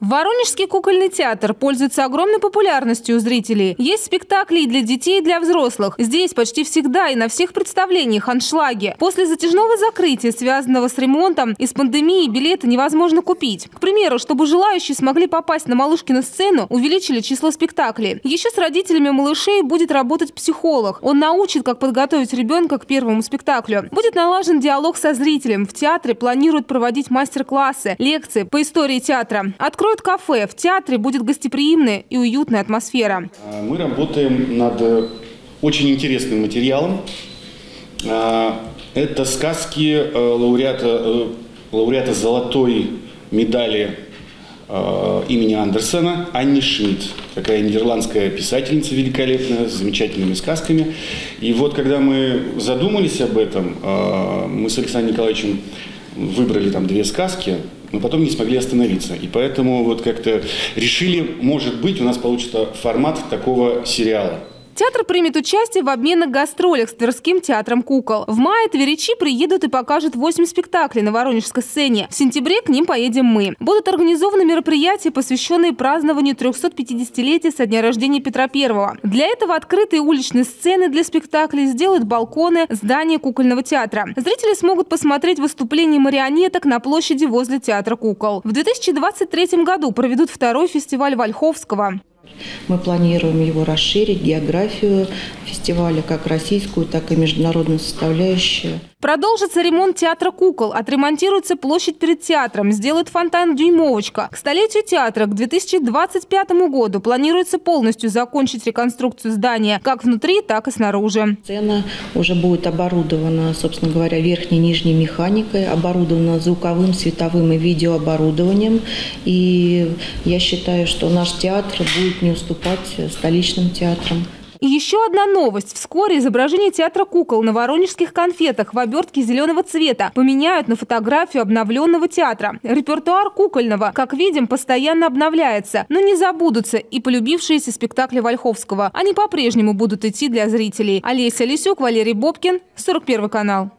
Воронежский кукольный театр пользуется огромной популярностью у зрителей. Есть спектакли и для детей, и для взрослых. Здесь почти всегда и на всех представлениях аншлаги. После затяжного закрытия, связанного с ремонтом и с пандемией, билеты невозможно купить. К примеру, чтобы желающие смогли попасть на Малышкину сцену, увеличили число спектаклей. Еще с родителями малышей будет работать психолог. Он научит, как подготовить ребенка к первому спектаклю. Будет налажен диалог со зрителем. В театре планируют проводить мастер-классы, лекции по истории театра. Откроют Откроют кафе. В театре будет гостеприимная и уютная атмосфера. А, мы работаем над э, очень интересным материалом. А, это сказки э, лауреата, э, лауреата золотой медали имени Андерсона Анни Шмидт. Такая нидерландская писательница великолепная, с замечательными сказками. И вот когда мы задумались об этом, мы с Александром Николаевичем выбрали там две сказки, но потом не смогли остановиться. И поэтому вот как-то решили, может быть, у нас получится формат такого сериала. Театр примет участие в обменных гастролях с Тверским театром кукол. В мае тверичи приедут и покажут 8 спектаклей на Воронежской сцене. В сентябре к ним поедем мы. Будут организованы мероприятия, посвященные празднованию 350-летия со дня рождения Петра I. Для этого открытые уличные сцены для спектаклей сделают балконы здания кукольного театра. Зрители смогут посмотреть выступления марионеток на площади возле театра кукол. В 2023 году проведут второй фестиваль Вольховского. Мы планируем его расширить, географию фестиваля, как российскую, так и международную составляющую. Продолжится ремонт театра кукол. Отремонтируется площадь перед театром. Сделают фонтан «Дюймовочка». К столетию театра к 2025 году планируется полностью закончить реконструкцию здания как внутри, так и снаружи. Сцена уже будет оборудована, собственно говоря, верхней и нижней механикой, оборудована звуковым, световым и видеооборудованием. И я считаю, что наш театр будет не уступать столичным театрам. И еще одна новость. Вскоре изображение театра кукол на воронежских конфетах в обертке зеленого цвета поменяют на фотографию обновленного театра. Репертуар кукольного, как видим, постоянно обновляется. Но не забудутся и полюбившиеся спектакли Вольховского. Они по-прежнему будут идти для зрителей. Олеся Лисюк, Валерий Бобкин, 41 канал.